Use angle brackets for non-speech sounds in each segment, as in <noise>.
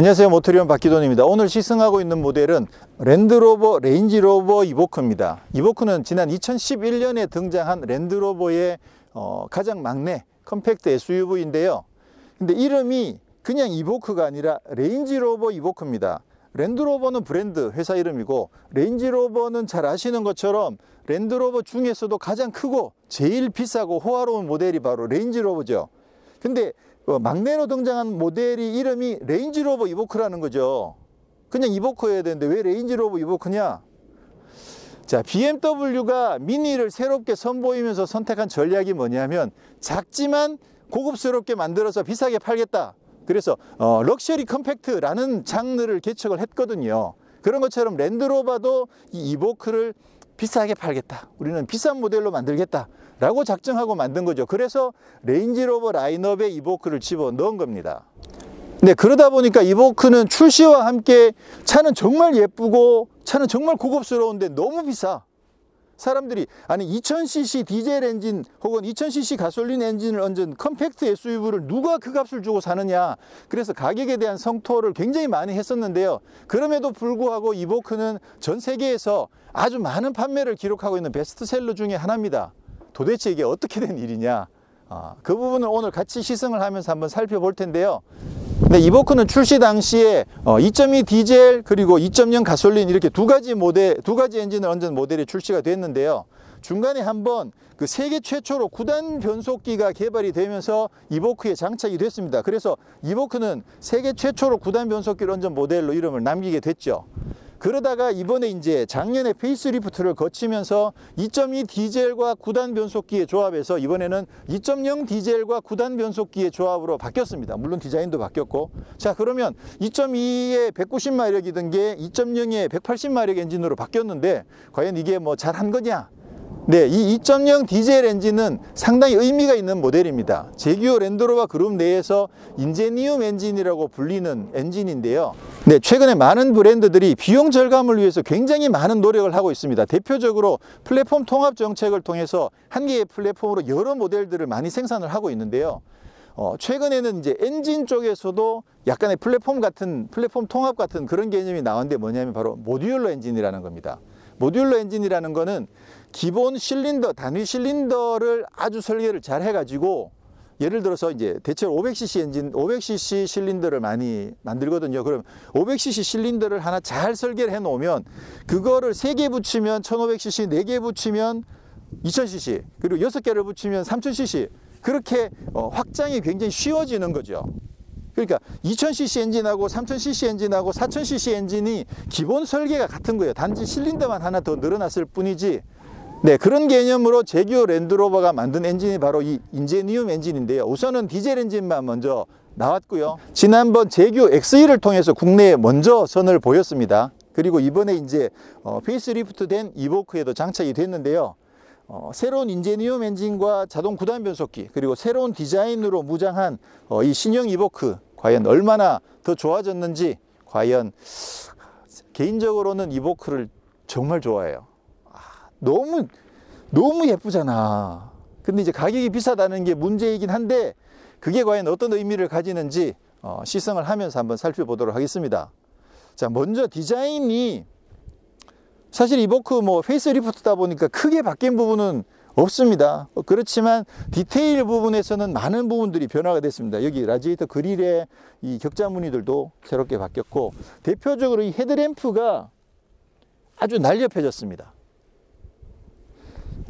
안녕하세요. 모토리온 박기돈입니다. 오늘 시승하고 있는 모델은 랜드로버 레인지로버 이보크입니다. 이보크는 지난 2011년에 등장한 랜드로버의 어, 가장 막내 컴팩트 SUV인데요. 근데 이름이 그냥 이보크가 아니라 레인지로버 이보크입니다. 랜드로버는 브랜드 회사 이름이고 레인지로버는 잘 아시는 것처럼 랜드로버 중에서도 가장 크고 제일 비싸고 호화로운 모델이 바로 레인지로버죠. 근데 어, 막내로 등장한 모델이 이름이 레인지로버 이보크라는 거죠. 그냥 이보크여야 되는데 왜 레인지로버 이보크냐? 자, BMW가 미니를 새롭게 선보이면서 선택한 전략이 뭐냐면 작지만 고급스럽게 만들어서 비싸게 팔겠다. 그래서 어, luxury compact라는 장르를 개척을 했거든요. 그런 것처럼 랜드로버도 이 이보크를 비싸게 팔겠다. 우리는 비싼 모델로 만들겠다. 라고 작정하고 만든 거죠. 그래서 레인지로버 라인업에 이보크를 집어 넣은 겁니다. 네, 그러다 보니까 이보크는 출시와 함께 차는 정말 예쁘고 차는 정말 고급스러운데 너무 비싸. 사람들이 아니 2000cc 디젤 엔진 혹은 2000cc 가솔린 엔진을 얹은 compact SUV를 누가 그 값을 주고 사느냐 그래서 가격에 대한 성토를 굉장히 많이 했었는데요 그럼에도 불구하고 이보크는 전 세계에서 아주 많은 판매를 기록하고 있는 베스트셀러 중에 하나입니다 도대체 이게 어떻게 된 일이냐. 아, 그 부분을 오늘 같이 시승을 하면서 한번 살펴볼 텐데요. 네, 이보크는 출시 당시에 2.2 어, 디젤 그리고 2.0 가솔린 이렇게 두 가지 모델 두 가지 엔진을 얹은 모델이 출시가 됐는데요. 중간에 한번 그 세계 최초로 9단 변속기가 개발이 되면서 이보크에 장착이 됐습니다. 그래서 이보크는 세계 최초로 9단 변속기를 얹은 모델로 이름을 남기게 됐죠 그러다가 이번에 이제 작년에 facelift를 거치면서 2.2 디젤과 9단 변속기의 조합에서 이번에는 2.0 디젤과 9단 변속기의 조합으로 바뀌었습니다. 물론 디자인도 바뀌었고. 자, 그러면 2.2에 190마력이던 게 2.0에 180마력 엔진으로 바뀌었는데 과연 이게 뭐 잘한 거냐? 네, 이 2.0 디젤 엔진은 상당히 의미가 있는 모델입니다. 재규어 랜드로버 그룹 내에서 인제니움 엔진이라고 불리는 엔진인데요. 네, 최근에 많은 브랜드들이 비용 절감을 위해서 굉장히 많은 노력을 하고 있습니다. 대표적으로 플랫폼 통합 정책을 통해서 한 개의 플랫폼으로 여러 모델들을 많이 생산을 하고 있는데요. 어, 최근에는 이제 엔진 쪽에서도 약간의 플랫폼 같은 플랫폼 통합 같은 그런 개념이 나왔는데 뭐냐면 바로 modular 엔진이라는 겁니다. modular 엔진이라는 거는 기본 실린더, 단위 실린더를 아주 설계를 잘 해가지고 예를 들어서 이제 대체로 500cc 엔진, 500cc 실린더를 많이 만들거든요. 그럼 500cc 실린더를 하나 잘 설계를 해 놓으면 그거를 3개 붙이면 1500cc, 4개 붙이면 2000cc, 그리고 6개를 붙이면 3000cc 그렇게 어, 확장이 굉장히 쉬워지는 거죠. 그러니까 2000cc 엔진하고 3000cc 엔진하고 4000cc 엔진이 기본 설계가 같은 거예요. 단지 실린더만 하나 더 늘어났을 뿐이지 네 그런 개념으로 재규어 랜드로버가 만든 엔진이 바로 이 인제니움 엔진인데요. 우선은 디젤 엔진만 먼저 나왔고요. 지난번 재규어 XE를 통해서 국내에 먼저 선을 보였습니다. 그리고 이번에 이제 어, 페이스리프트 된 이보크에도 장착이 됐는데요. 어, 새로운 인제니움 엔진과 자동 구단 변속기 그리고 새로운 디자인으로 무장한 어, 이 신형 이보크 과연 얼마나 더 좋아졌는지 과연 개인적으로는 이보크를 정말 좋아해요. 아, 너무 너무 예쁘잖아. 근데 이제 가격이 비싸다는 게 문제이긴 한데 그게 과연 어떤 의미를 가지는지 어, 시승을 하면서 한번 살펴보도록 하겠습니다. 자, 먼저 디자인이 사실 이보크 뭐 facelift다 보니까 크게 바뀐 부분은 없습니다. 그렇지만 디테일 부분에서는 많은 부분들이 변화가 됐습니다. 여기 라디에이터 그릴의 이 격자 무늬들도 새롭게 바뀌었고 대표적으로 이 헤드램프가 아주 날렵해졌습니다.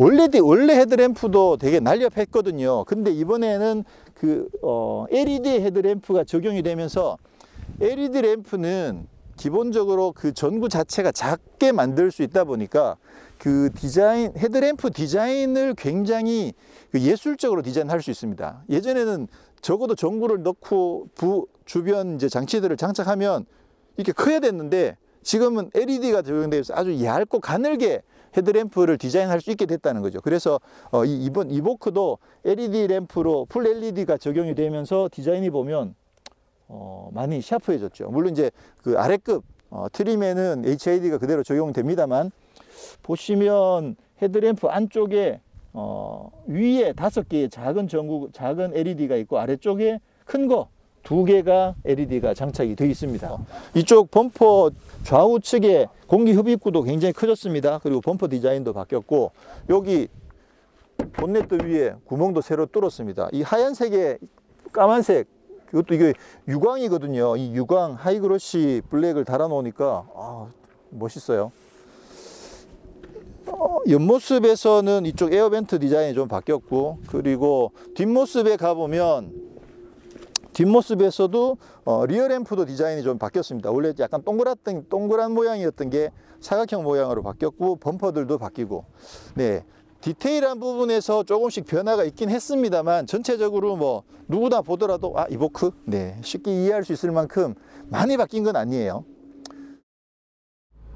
원래 원래 헤드램프도 되게 날렵했거든요. 근데 이번에는 그 어, LED 헤드램프가 적용이 되면서 LED 램프는 기본적으로 그 전구 자체가 작게 만들 수 있다 보니까 그 디자인 헤드램프 디자인을 굉장히 그 예술적으로 디자인할 수 있습니다. 예전에는 적어도 전구를 넣고 부 주변 이제 장치들을 장착하면 이렇게 커야 됐는데 지금은 LED가 적용되어서 아주 얇고 가늘게 헤드램프를 디자인할 수 있게 됐다는 거죠. 그래서 어, 이, 이번 이보크도 LED 램프로 full LED가 적용이 되면서 디자인이 보면 어, 많이 샤프해졌죠. 물론 이제 그 아래급 어, trim에는 HID가 그대로 적용됩니다만 보시면 헤드램프 안쪽에 어, 위에 다섯 개의 작은 전구, 작은 LED가 있고 아래쪽에 큰 거, 두 개가 LED가 장착이 되어 있습니다. 이쪽 범퍼 좌우측에 공기 흡입구도 굉장히 커졌습니다. 그리고 범퍼 디자인도 바뀌었고 여기 본네트 위에 구멍도 새로 뚫었습니다. 이 하얀색에 까만색 이것도 이게 유광이거든요. 이 유광 high glossy black을 달아 놓으니까 아, 멋있어요. 어, 옆모습에서는 이쪽 air vent 디자인이 좀 바뀌었고 그리고 뒷모습에 가보면 뒷모습에서도 어, rear lamp도 디자인이 좀 바뀌었습니다. 원래 약간 동그랗던 동그란 모양이었던 게 사각형 모양으로 바뀌었고 범퍼들도 바뀌고 네 디테일한 부분에서 조금씩 변화가 있긴 했습니다만 전체적으로 뭐 누구나 보더라도 아 이보크 네 쉽게 이해할 수 있을 만큼 많이 바뀐 건 아니에요.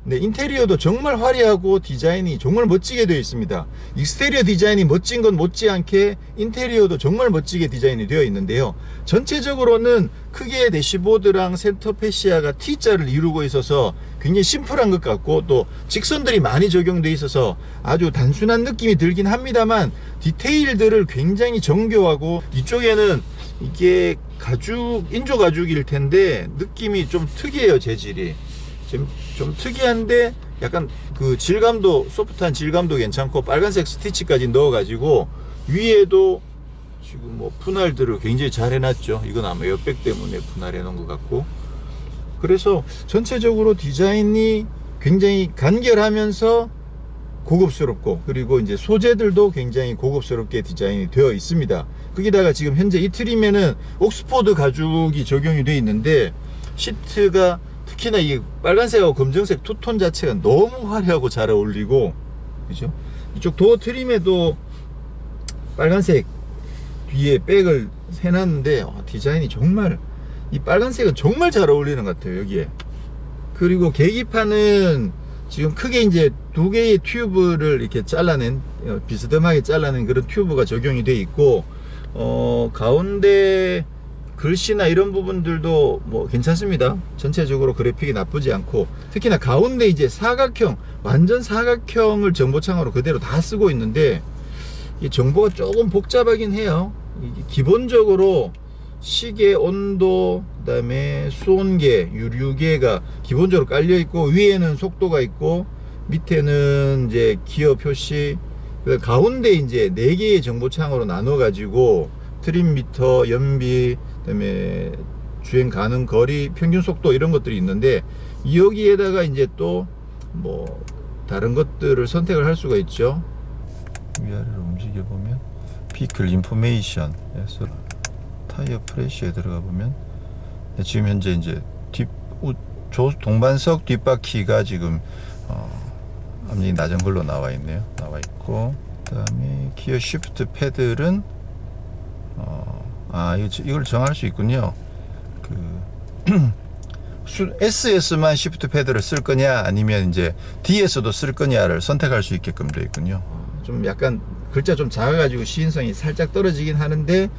네, 인테리어도 정말 화려하고 디자인이 정말 멋지게 되어 있습니다. exterior 디자인이 멋진 건 못지않게 인테리어도 정말 멋지게 디자인이 되어 있는데요. 전체적으로는 크게 대시보드랑 center fascia가 T자를 이루고 있어서 굉장히 심플한 것 같고 또 직선들이 많이 적용되어 있어서 아주 단순한 느낌이 들긴 합니다만 디테일들을 굉장히 정교하고 이쪽에는 이게 가죽, 인조 가죽일 텐데 느낌이 좀 특이해요, 재질이. 좀, 좀 특이한데 약간 그 질감도 소프트한 질감도 괜찮고 빨간색 스티치까지 넣어가지고 위에도 지금 뭐 분할들을 굉장히 잘 해놨죠. 이건 아마 옆백 때문에 분할해 놓은 것 같고 그래서 전체적으로 디자인이 굉장히 간결하면서 고급스럽고 그리고 이제 소재들도 굉장히 고급스럽게 디자인이 되어 있습니다. 거기다가 지금 현재 이 트림에는 옥스포드 가죽이 적용이 되어 있는데 시트가 특히나 이 빨간색하고 검정색 투톤 자체가 너무 화려하고 잘 어울리고 그죠? 이쪽 도어 트림에도 빨간색 뒤에 백을 해놨는데 어, 디자인이 정말 이 빨간색은 정말 잘 어울리는 것 같아요 여기에 그리고 계기판은 지금 크게 이제 두 개의 튜브를 이렇게 잘라낸 어, 비스듬하게 잘라낸 그런 튜브가 적용이 돼 있고 어 가운데 글씨나 이런 부분들도 뭐 괜찮습니다. 전체적으로 그래픽이 나쁘지 않고 특히나 가운데 이제 사각형 완전 사각형을 정보창으로 그대로 다 쓰고 있는데 이 정보가 조금 복잡하긴 해요. 기본적으로 시계 온도 그 다음에 수온계 유류계가 기본적으로 깔려 있고 위에는 속도가 있고 밑에는 이제 기어 표시 가운데 이제 네 개의 정보창으로 나눠 가지고 트림 미터 연비 그다음에 주행 가능 거리 평균 속도 이런 것들이 있는데 여기에다가 이제 또 뭐 다른 것들을 선택을 할 수가 있죠. 위아래로 움직여 보면 피클 인포메이션에서 타이어 프레쉬에 들어가 보면 네, 지금 현재 이제 뒷 조, 동반석 뒷바퀴가 지금 어, 압력이 낮은 걸로 나와 있네요. 나와 있고 그 다음에 기어 쉬프트 패들은 어, 아 이걸 정할 수 있군요. 그 <clears throat> SS만 시프트 패들을 쓸 거냐 아니면 이제 DS도 쓸 거냐를 선택할 수 있게끔 되어 있군요. 좀 약간 글자 좀 작아가지고 시인성이 살짝 떨어지긴 하는데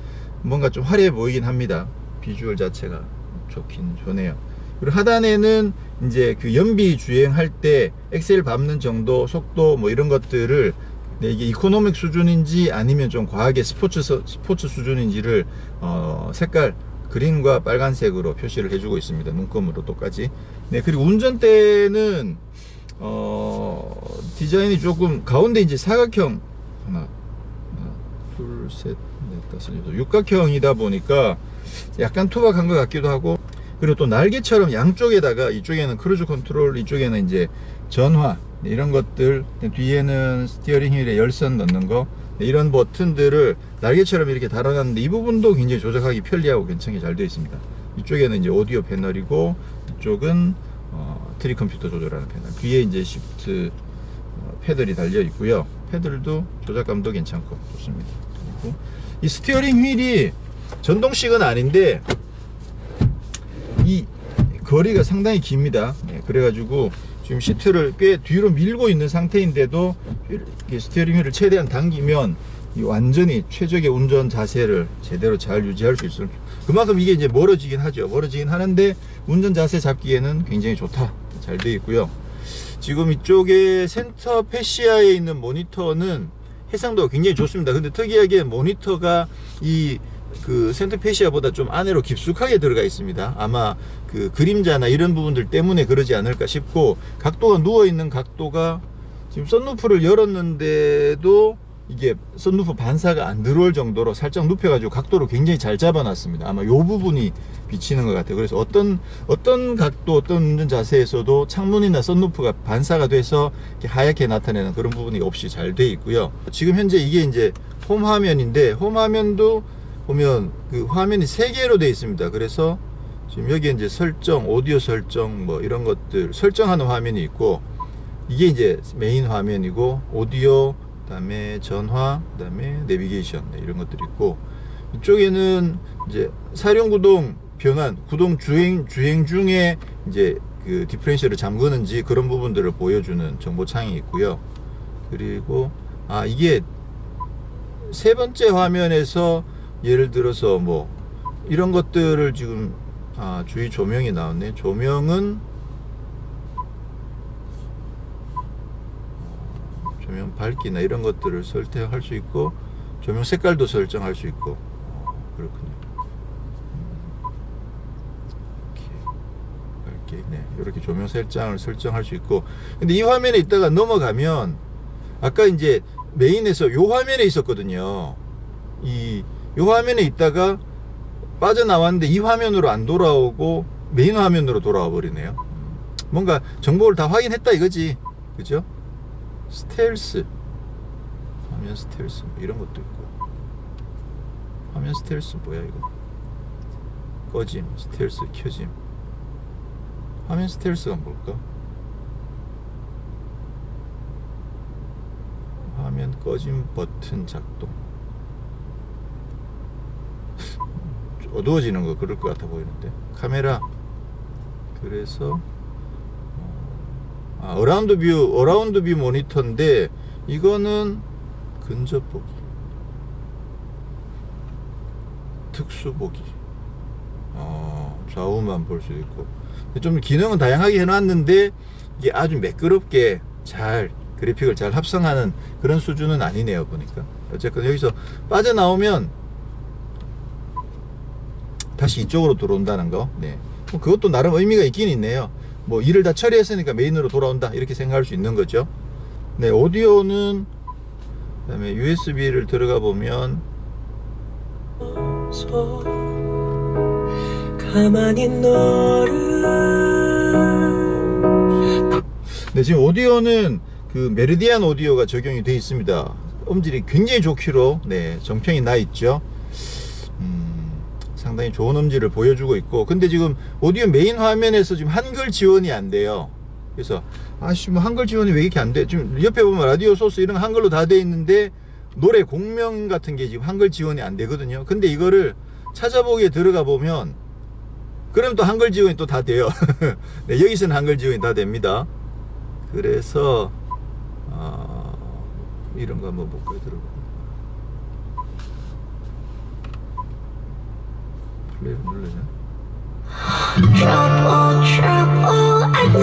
뭔가 좀 화려해 보이긴 합니다. 비주얼 자체가 좋긴 좋네요. 그리고 하단에는 이제 그 연비 주행할 때 엑셀 밟는 정도 속도 뭐 이런 것들을 네, 이게 economic 수준인지 아니면 좀 과하게 스포츠 스포츠 수준인지를 어, 색깔 그린과 빨간색으로 표시를 해주고 있습니다. 눈금으로 똑같이. 네, 그리고 운전대는 어, 디자인이 조금 가운데 이제 사각형 하나, 하나 둘, 셋, 넷, 다섯, 여섯, 육각형이다 보니까 약간 투박한 것 같기도 하고 그리고 또 날개처럼 양쪽에다가 이쪽에는 크루즈 컨트롤 이쪽에는 이제 전화 네, 이런 것들 뒤에는 steering wheel에 열선 넣는 거 네, 이런 버튼들을 날개처럼 이렇게 달아놨는데 이 부분도 굉장히 조작하기 편리하고 괜찮게 잘 되어 있습니다. 이쪽에는 이제 오디오 패널이고 이쪽은 어, trip 컴퓨터 조절하는 패널. 뒤에 이제 시프트 어, 패들이 달려 있고요. 패들도 조작감도 괜찮고 좋습니다. 그리고 이 steering wheel이 전동식은 아닌데 이 거리가 상당히 깁니다. 네, 그래가지고 지금 시트를 꽤 뒤로 밀고 있는 상태인데도 steering wheel을 최대한 당기면 완전히 최적의 운전 자세를 제대로 잘 유지할 수 있을 그만큼 이게 이제 멀어지긴 하죠. 멀어지긴 하는데 운전 자세 잡기에는 굉장히 좋다. 잘 되어 있고요. 지금 이쪽에 center fascia에 있는 모니터는 해상도가 굉장히 좋습니다. 근데 특이하게 모니터가 이 그 center fascia보다 좀 안으로 깊숙하게 들어가 있습니다. 아마 그 그림자나 이런 부분들 때문에 그러지 않을까 싶고 각도가 누워 있는 각도가 지금 썬루프를 열었는데도 이게 썬루프 반사가 안 들어올 정도로 살짝 눕혀가지고 각도를 굉장히 잘 잡아놨습니다. 아마 요 부분이 비치는 것 같아요. 그래서 어떤 어떤 각도, 어떤 운전 자세에서도 창문이나 썬루프가 반사가 돼서 하얗게 나타내는 그런 부분이 없이 잘 돼 있고요. 지금 현재 이게 이제 홈 화면인데 홈 화면도 보면 그 화면이 세 개로 되어 있습니다. 그래서 지금 여기에 이제 설정, 오디오 설정 뭐 이런 것들 설정하는 화면이 있고 이게 이제 메인 화면이고 오디오 그다음에 전화 그다음에 내비게이션 네, 이런 것들이 있고 이쪽에는 이제 사령 구동 변환 구동 주행 주행 중에 이제 그 디퍼런셜을 잠그는지 그런 부분들을 보여주는 정보창이 있고요. 그리고 아 이게 세 번째 화면에서 예를 들어서 뭐 이런 것들을 지금 아 주위 조명이 나왔네. 조명은 조명 밝기나 이런 것들을 설정할 수 있고 조명 색깔도 설정할 수 있고 어, 그렇군요. 음. 이렇게 네 이렇게 조명 설정을 설정할 수 있고 근데 이 화면에 있다가 넘어가면 아까 이제 메인에서 요 화면에 있었거든요. 이 요 화면에 있다가 빠져나왔는데 이 화면으로 안 돌아오고 메인 화면으로 돌아와 버리네요. 음. 뭔가 정보를 다 확인했다 이거지. 그죠? 스텔스 화면 스텔스 뭐 이런 것도 있고 화면 스텔스 뭐야 이거 꺼짐 스텔스 켜짐 화면 스텔스가 뭘까 화면 꺼짐 버튼 작동 어두워지는 거 그럴 것 같아 보이는데 카메라 그래서 아, around view, around view 모니터인데 이거는 근접 보기. 특수 보기. 어, 좌우만 볼 수 있고. 좀 기능은 다양하게 해놨는데 이게 아주 매끄럽게 잘 그래픽을 잘 합성하는 그런 수준은 아니네요 보니까. 어쨌건 여기서 빠져나오면 다시 이쪽으로 들어온다는 거. 네. 뭐 그것도 나름 의미가 있긴 있네요. 뭐 일을 다 처리했으니까 메인으로 돌아온다 이렇게 생각할 수 있는 거죠 네 오디오는 그 다음에 USB를 들어가 보면 네 지금 오디오는 그 메르디안 오디오가 적용이 되어 있습니다 음질이 굉장히 좋기로 네 정평이 나 있죠 음, 상당히 좋은 음질을 보여주고 있고 근데 지금 오디오 메인 화면에서 지금 한글 지원이 안 돼요. 그래서 아씨 뭐 한글 지원이 왜 이렇게 안 돼? 지금 옆에 보면 라디오 소스 이런 거 한글로 다 돼 있는데 노래 공명 같은 게 지금 한글 지원이 안 되거든요. 근데 이거를 찾아보기에 들어가 보면 그럼 또 한글 지원이 또 다 돼요. <laughs> 네, 여기서는 한글 지원이 다 됩니다. 그래서 어, 이런 거 한번 볼까요? 들어가 플 레이 눌러냐 Trouble, trouble, our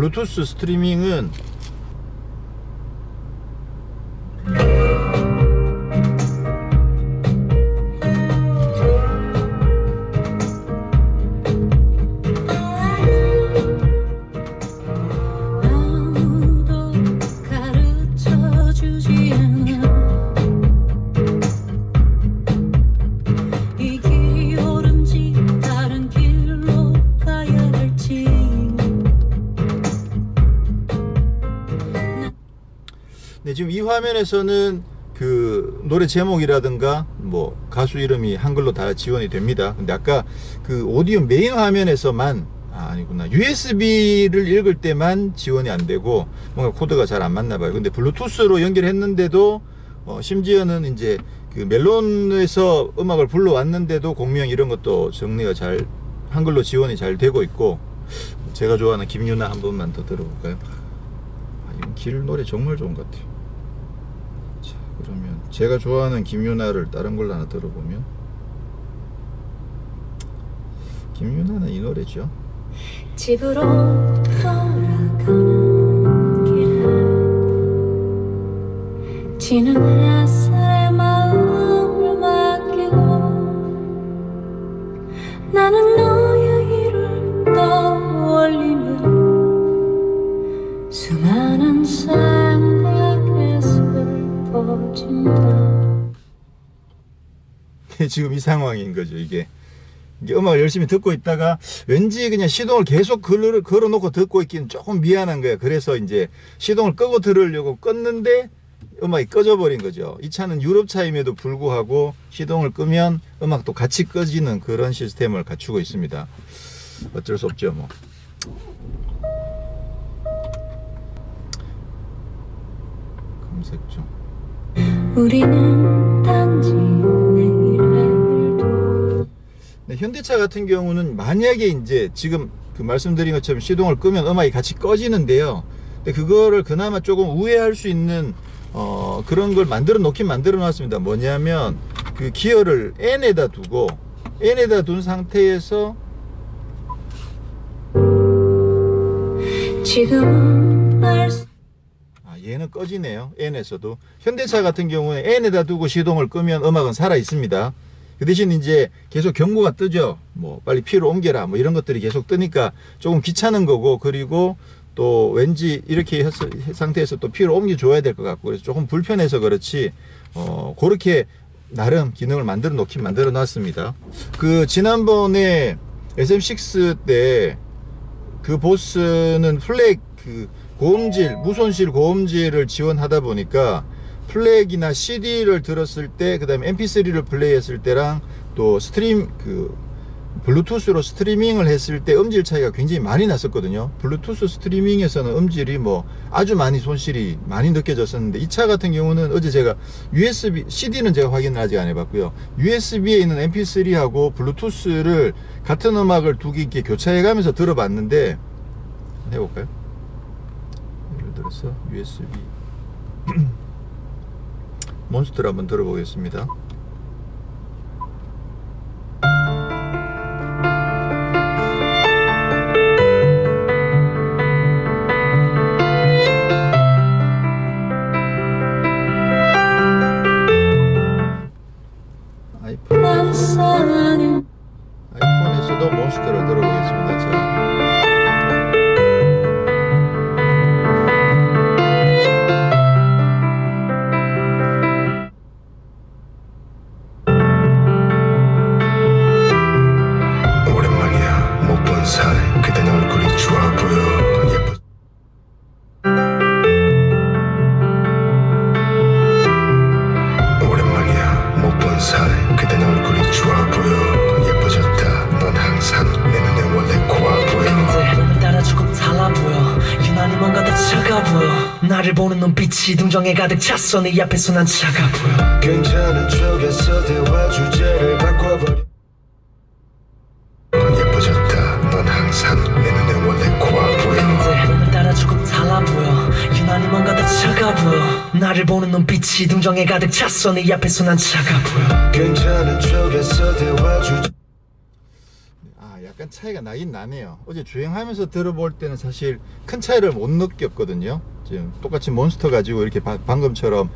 블루투스 스트리밍은 면에서는 그 노래 제목이라든가 뭐 가수 이름이 한글로 다 지원이 됩니다. 근데 아까 그 오디오 메인 화면에서만 아, 아니구나. USB를 읽을 때만 지원이 안 되고 뭔가 코드가 잘 안 맞나 봐요. 근데 블루투스로 연결했는데도 어, 심지어는 이제 그 멜론에서 음악을 불러왔는데도 곡명 이런 것도 정리가 잘 한글로 지원이 잘 되고 있고 제가 좋아하는 김윤아 한 번만 더 들어볼까요? 아, 길 노래 정말 좋은 것 같아요. 자, 그러면 제가 좋아하는 김유나를 다른 걸로 하나 들어보면 김유나는 이 노래죠. 집으로 돌아가는 길에 지는 햇살 지금 이 상황인 거죠, 이게. 음악을 열심히 듣고 있다가 왠지 그냥 시동을 계속 걸어, 걸어 놓고 듣고 있기는 조금 미안한 거야. 그래서 이제 시동을 끄고 들으려고 껐는데 음악이 꺼져버린 거죠. 이 차는 유럽 차임에도 불구하고 시동을 끄면 음악도 같이 꺼지는 그런 시스템을 갖추고 있습니다. 어쩔 수 없죠, 뭐. 검색 중. 우리는 단지 네, 현대차 같은 경우는 만약에 이제 지금 그 말씀드린 것처럼 시동을 끄면 음악이 같이 꺼지는데요. 근데 그거를 그나마 조금 우회할 수 있는 어, 그런 걸 만들어 놓긴 만들어 놨습니다. 뭐냐면 그 기어를 N에다 두고 N에다 둔 상태에서 지금은 아, 얘는 꺼지네요. N에서도. 현대차 같은 경우는 N에다 두고 시동을 끄면 음악은 살아 있습니다. 그 대신 이제 계속 경고가 뜨죠. 뭐 빨리 P로 옮겨라. 뭐 이런 것들이 계속 뜨니까 조금 귀찮은 거고 그리고 또 왠지 이렇게 했, 상태에서 또 P로 옮겨줘야 될 것 같고 그래서 조금 불편해서 그렇지 어 그렇게 나름 기능을 만들어 놓긴 만들어 놨습니다. 그 지난번에 SM6 때 그 보스는 FLAC 그 고음질 무손실 고음질을 지원하다 보니까 FLAC이나 CD를 들었을 때 그 다음에 MP3를 플레이했을 때랑 또 stream 그 블루투스로 스트리밍을 했을 때 음질 차이가 굉장히 많이 났었거든요. 블루투스 스트리밍에서는 음질이 뭐 아주 많이 손실이 많이 느껴졌었는데 이 차 같은 경우는 어제 제가 USB CD는 제가 확인을 아직 안 해봤고요. USB에 있는 MP3하고 블루투스를 같은 음악을 두 개 이렇게 교차해가면서 들어봤는데 해볼까요? 예를 들어서 USB <clears throat> 몬스터를 한번 들어보겠습니다. 아이폰 아이폰에서도 몬스터를 들어보겠습니다. 자. 동정에 가득 찼어. 네 앞에서 난 차가 보여 괜찮은 척에서 대화 주제를 바꿔버려. 예뻐졌다. 넌 항상 내 눈에 원래 고와 보여 근데 오늘따라 조금 달라 보여. 유난히 뭔가 더 차가 보여 나를 보는 눈빛이 동정에 가득 찼어. 네 앞에서 난 차가 보여 괜찮은 척에서 대화 주제 아, 약간 차이가 나긴 나네요. 어제 주행하면서 들어볼 때는 사실 큰 차이를 못 느꼈거든요. 지금 똑같이 몬스터 가지고 이렇게 바- 방금처럼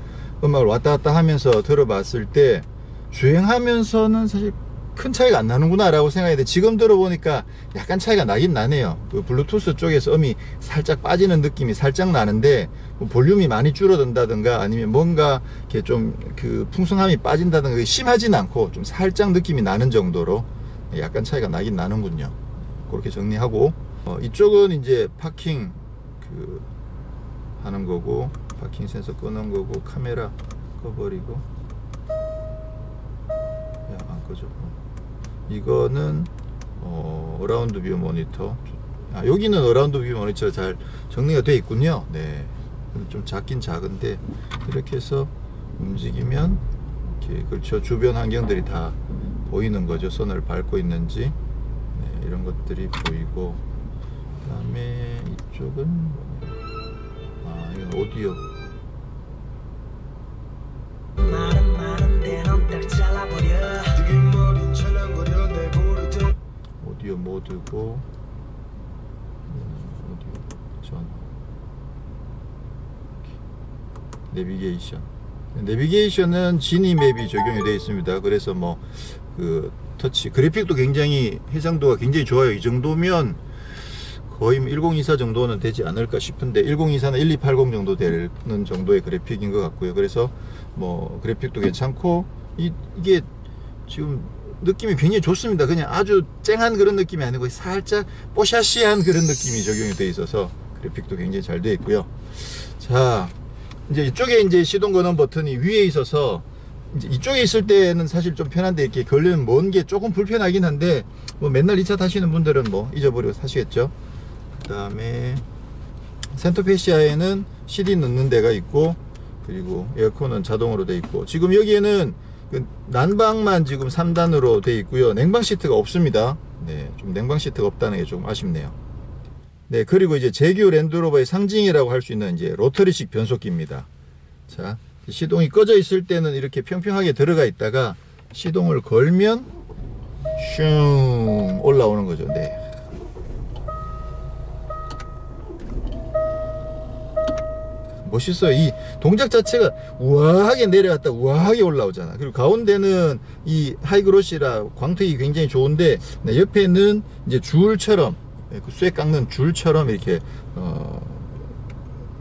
음악을 왔다 갔다 하면서 들어봤을 때 주행하면서는 사실 큰 차이가 안 나는구나 라고 생각했는데 지금 들어보니까 약간 차이가 나긴 나네요. 그 블루투스 쪽에서 음이 살짝 빠지는 느낌이 살짝 나는데 뭐 볼륨이 많이 줄어든다든가 아니면 뭔가 이렇게 좀 그 풍성함이 빠진다든가 심하진 않고 좀 살짝 느낌이 나는 정도로 약간 차이가 나긴 나는군요. 그렇게 정리하고 어, 이쪽은 이제 파킹 그 하는 거고 파킹 센서 끄는 거고 카메라 꺼버리고 야 안 꺼져. 이거는 어, around view 모니터. 아, 여기는 around view 모니터 잘 정리가 되어 있군요. 네. 좀 작긴 작은데 이렇게 해서 움직이면 이렇게 그렇죠 주변 환경들이 다 보이는 거죠? 선을 밟고 있는지? 네, 이런 것들이 보이고 그 다음에 이쪽은 아 이건 오디오. 오디오 모드고 음, 오디오 전. 내비게이션. 내비게이션은 지니 맵이 적용이 되어 있습니다. 그래서 뭐 그 터치 그래픽도 굉장히 해상도가 굉장히 좋아요 이 정도면 거의 1024 정도는 되지 않을까 싶은데 1024는 1280 정도 되는 정도의 그래픽인 것 같고요 그래서 뭐 그래픽도 괜찮고 이, 이게 지금 느낌이 굉장히 좋습니다. 그냥 아주 쨍한 그런 느낌이 아니고 살짝 뽀샤시한 그런 느낌이 적용이 되어 있어서 그래픽도 굉장히 잘 되어 있고요. 자, 이제 이쪽에 이제 시동 거는 버튼이 위에 있어서 이쪽에 있을 때는 사실 좀 편한데 이렇게 걸리는 먼 게 조금 불편하긴 한데 뭐 맨날 2차 타시는 분들은 뭐 잊어버리고 타시겠죠. 그 다음에 센터페시아에는 CD 넣는 데가 있고 그리고 에어컨은 자동으로 돼 있고 지금 여기에는 그 난방만 지금 3단으로 돼 있고요. 냉방 시트가 없습니다. 네, 좀 냉방 시트가 없다는 게 조금 아쉽네요. 네 그리고 이제 제규 랜드로버의 상징이라고 할 수 있는 이제 로터리식 변속기입니다. 자 시동이 꺼져 있을 때는 이렇게 평평하게 들어가 있다가 시동을 걸면 슝 올라오는 거죠 네. 멋있어요. 이 동작 자체가 우아하게 내려갔다 우아하게 올라오잖아. 그리고 가운데는 이 high glossy라 광택이 굉장히 좋은데 네, 옆에는 이제 줄처럼 네, 그 쇠 깎는 줄처럼 이렇게 어,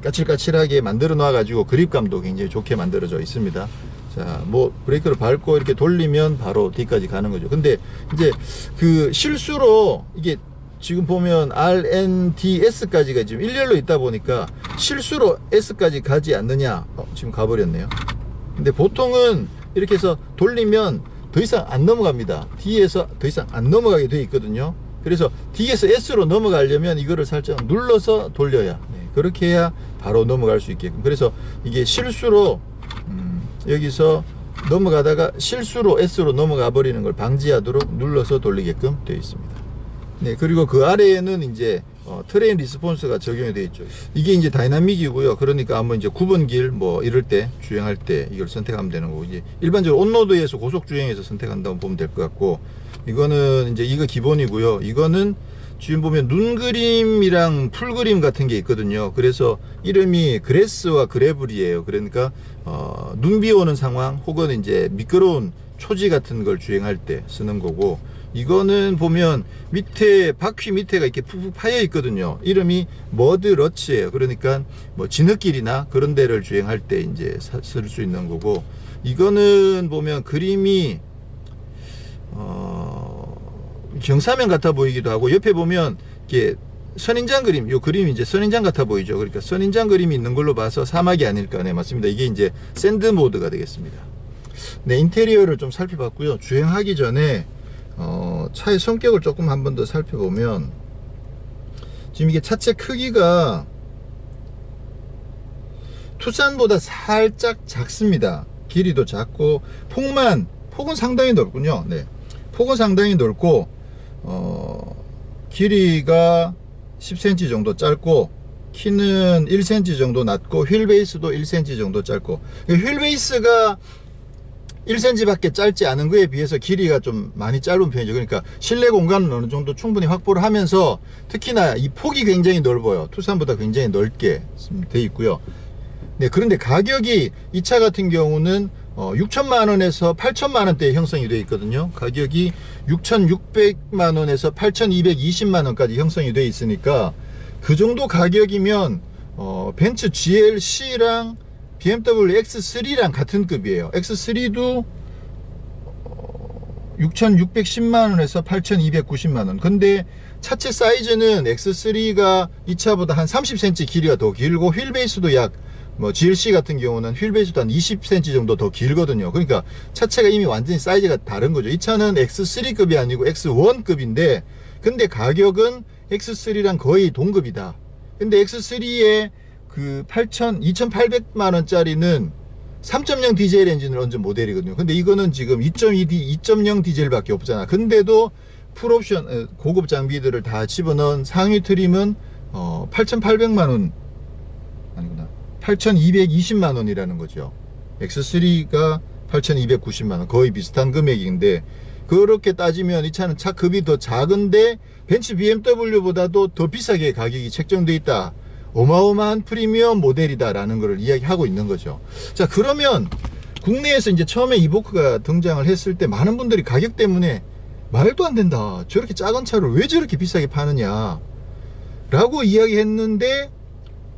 까칠까칠하게 만들어 놔 가지고 grip감도 굉장히 좋게 만들어져 있습니다. 자, 뭐 브레이크를 밟고 이렇게 돌리면 바로 뒤까지 가는 거죠. 근데 이제 그 실수로 이게 지금 보면 RNDS까지가 지금 일렬로 있다 보니까 실수로 S까지 가지 않느냐. 어, 지금 가버렸네요. 근데 보통은 이렇게 해서 돌리면 더 이상 안 넘어갑니다. D에서 더 이상 안 넘어가게 돼 있거든요. 그래서 D에서 S로 넘어가려면 이거를 살짝 눌러서 돌려야. 네, 그렇게 해야 바로 넘어갈 수 있게끔 그래서 이게 실수로 음, 여기서 넘어가다가 실수로 S로 넘어가 버리는 걸 방지하도록 눌러서 돌리게끔 되어 있습니다 네, 그리고 그 아래에는 이제 어, Terrain Response가 적용이 되어 있죠. 이게 이제 dynamic이고요. 그러니까 한번 이제 굽은 길 뭐 이럴 때 주행할 때 이걸 선택하면 되는 거고 이제 일반적으로 on-road에서 고속 주행에서 선택한다고 보면 될 것 같고 이거는 이제 이거 기본이고요. 이거는 지금 보면 눈 그림이랑 풀 그림 같은 게 있거든요. 그래서 이름이 grass와 gravel이에요. 그러니까 어, 눈비 오는 상황 혹은 이제 미끄러운 초지 같은 걸 주행할 때 쓰는 거고 이거는 보면 밑에 바퀴 밑에가 이렇게 푹푹 파여 있거든요. 이름이 mud ruts예요. 그러니까 뭐 진흙길이나 그런 데를 주행할 때 이제 쓸 수 있는 거고 이거는 보면 그림이 어 경사면 같아 보이기도 하고 옆에 보면 이게 선인장 그림, 요 그림이 이제 선인장 같아 보이죠. 그러니까 선인장 그림이 있는 걸로 봐서 사막이 아닐까. 네, 맞습니다. 이게 이제 sand mode가 되겠습니다. 네, 인테리어를 좀 살펴봤고요. 주행하기 전에 어, 차의 성격을 조금 한 번 더 살펴보면 지금 이게 차체 크기가 투싼보다 살짝 작습니다. 길이도 작고 폭만 폭은 상당히 넓군요. 네, 폭은 상당히 넓고 어, 길이가 10cm 정도 짧고 키는 1cm 정도 낮고 휠 베이스도 1cm 정도 짧고 휠 베이스가 1cm 밖에 짧지 않은 거에 비해서 길이가 좀 많이 짧은 편이죠. 그러니까 실내 공간은 어느 정도 충분히 확보를 하면서 특히나 이 폭이 굉장히 넓어요. 투싼보다 굉장히 넓게 돼 있고요. 네, 그런데 가격이 이 차 같은 경우는 어, 6천만 원에서 8천만 원대에 형성이 되어 있거든요. 가격이 6,600만 원에서 8,220만 원까지 형성이 되어 있으니까 그 정도 가격이면 어, 벤츠 GLC랑 BMW X3랑 같은 급이에요. X3도 6,610만원에서 8,290만원. 근데 차체 사이즈는 X3가 이 차보다 한 30cm 길이가 더 길고 휠베이스도 약 뭐 GLC 같은 경우는 휠베이스도 한 20cm 정도 더 길거든요. 그러니까 차체가 이미 완전히 사이즈가 다른 거죠. 이 차는 X3급이 아니고 X1급인데 근데 가격은 X3랑 거의 동급이다. 근데 X3에 그 8천 2,800만 원짜리는 3.0 디젤 엔진을 얹은 모델이거든요. 근데 이거는 지금 2.2 D, 2.0 디젤 밖에 없잖아. 근데도 풀옵션 어, 고급 장비들을 다 집어넣은 상위 trim은 어, 8,800만 원 아니구나. 8,220만 원이라는 거죠. X3가 8,290만 원 거의 비슷한 금액인데 그렇게 따지면 이 차는 차 급이 더 작은데 벤츠 BMW보다도 더 비싸게 가격이 책정돼 있다. 어마어마한 프리미엄 모델이다라는 것을 이야기하고 있는 거죠. 자, 그러면 국내에서 이제 처음에 이보크가 등장을 했을 때 많은 분들이 가격 때문에 말도 안 된다. 저렇게 작은 차를 왜 저렇게 비싸게 파느냐. 라고 이야기했는데,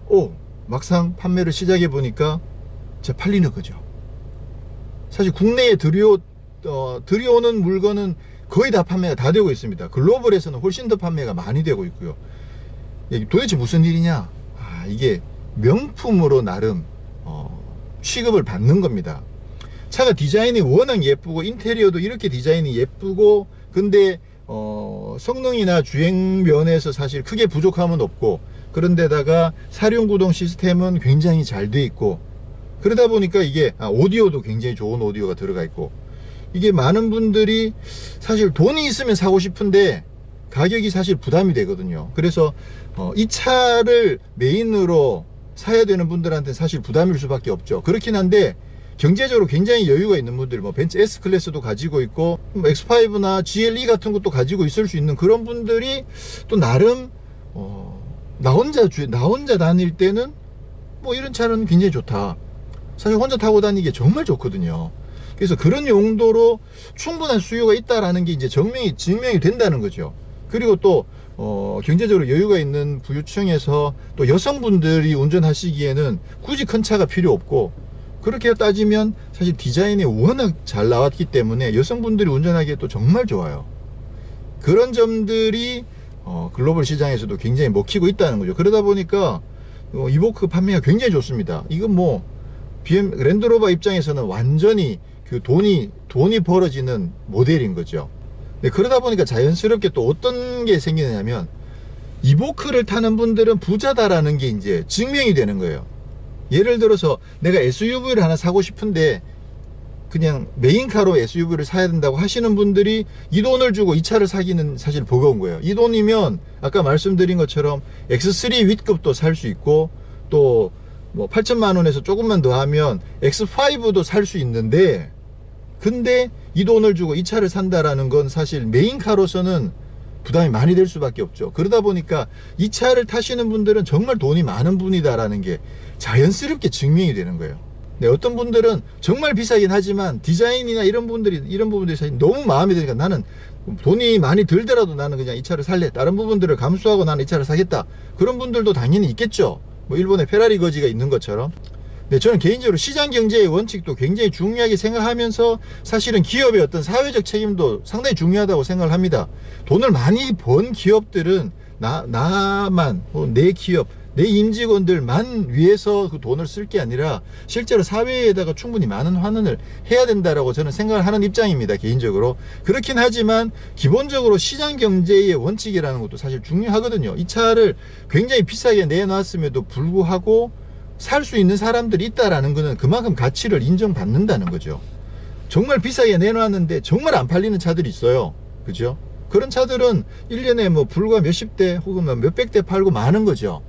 오, 막상 판매를 시작해 보니까 진짜 팔리는 거죠. 사실 국내에 들여, 어, 들여오는 물건은 거의 다 판매가 다 되고 있습니다. 글로벌에서는 훨씬 더 판매가 많이 되고 있고요. 이게 도대체 무슨 일이냐? 아, 이게 명품으로 나름 어, 취급을 받는 겁니다. 차가 디자인이 워낙 예쁘고 인테리어도 이렇게 디자인이 예쁘고 근데 어, 성능이나 주행 면에서 사실 크게 부족함은 없고 그런데다가 사륜 구동 시스템은 굉장히 잘 돼 있고 그러다 보니까 이게 아, 오디오도 굉장히 좋은 오디오가 들어가 있고 이게 많은 분들이 사실 돈이 있으면 사고 싶은데 가격이 사실 부담이 되거든요. 그래서 어, 이 차를 메인으로 사야 되는 분들한테 사실 부담일 수밖에 없죠. 그렇긴 한데 경제적으로 굉장히 여유가 있는 분들, 뭐 벤츠 S 클래스도 가지고 있고 뭐 X5나 GLE 같은 것도 가지고 있을 수 있는 그런 분들이 또 나름 어, 나 혼자 주, 나 혼자 다닐 때는 뭐 이런 차는 굉장히 좋다. 사실 혼자 타고 다니기 정말 좋거든요. 그래서 그런 용도로 충분한 수요가 있다라는 게 이제 증명이 증명이 된다는 거죠. 그리고 또 어, 경제적으로 여유가 있는 부유층에서 또 여성분들이 운전하시기에는 굳이 큰 차가 필요 없고 그렇게 따지면 사실 디자인이 워낙 잘 나왔기 때문에 여성분들이 운전하기에 또 정말 좋아요. 그런 점들이 어, 글로벌 시장에서도 굉장히 먹히고 있다는 거죠. 그러다 보니까 어, 이보크 판매가 굉장히 좋습니다. 이건 뭐 BM 랜드로버 입장에서는 완전히 그 돈이 돈이 벌어지는 모델인 거죠. 네, 그러다 보니까 자연스럽게 또 어떤 게 생기냐면 이보크를 타는 분들은 부자다라는 게 이제 증명이 되는 거예요. 예를 들어서 내가 SUV를 하나 사고 싶은데 그냥 메인카로 SUV를 사야 된다고 하시는 분들이 이 돈을 주고 이 차를 사기는 사실 버거운 거예요. 이 돈이면 아까 말씀드린 것처럼 X3 윗급도 살 수 있고 또 뭐 8천만 원에서 조금만 더 하면 X5도 살 수 있는데 근데 이 돈을 주고 이 차를 산다라는 건 사실 메인카로서는 부담이 많이 될 수밖에 없죠. 그러다 보니까 이 차를 타시는 분들은 정말 돈이 많은 분이다라는 게 자연스럽게 증명이 되는 거예요. 네, 어떤 분들은 정말 비싸긴 하지만 디자인이나 이런 분들이 이런 부분들이 사실 너무 마음에 드니까 나는 돈이 많이 들더라도 나는 그냥 이 차를 살래. 다른 부분들을 감수하고 나는 이 차를 사겠다. 그런 분들도 당연히 있겠죠. 뭐 일본에 페라리 거지가 있는 것처럼. 네, 저는 개인적으로 시장 경제의 원칙도 굉장히 중요하게 생각하면서 사실은 기업의 어떤 사회적 책임도 상당히 중요하다고 생각을 합니다. 돈을 많이 번 기업들은 나, 나만, 혹은 내 기업, 내 임직원들만 위해서 그 돈을 쓸 게 아니라 실제로 사회에다가 충분히 많은 환원을 해야 된다라고 저는 생각을 하는 입장입니다. 개인적으로. 그렇긴 하지만 기본적으로 시장 경제의 원칙이라는 것도 사실 중요하거든요. 이 차를 굉장히 비싸게 내놨음에도 불구하고 살 수 있는 사람들이 있다라는 것은 그만큼 가치를 인정받는다는 거죠. 정말 비싸게 내놨는데 정말 안 팔리는 차들이 있어요. 그죠? 그런 차들은 1년에 뭐 불과 몇십 대 혹은 뭐 몇백 대 팔고 많은 거죠.